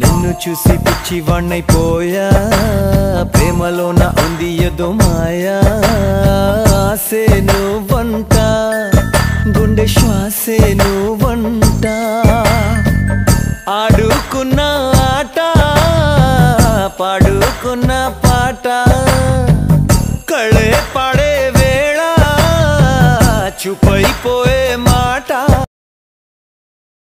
నిన్ను చూసి పిచ్చి వాణ్ణైపోయా ప్రేమలోన ఉంది ఎదో మాయా. ఆసే నువ్వంట గుండె శ్వాసే నువ్వంట. ఆడుకున్న ఆట పాడుకున్న పాట. కళే పాడే వేళ చూపైపోయే మాట.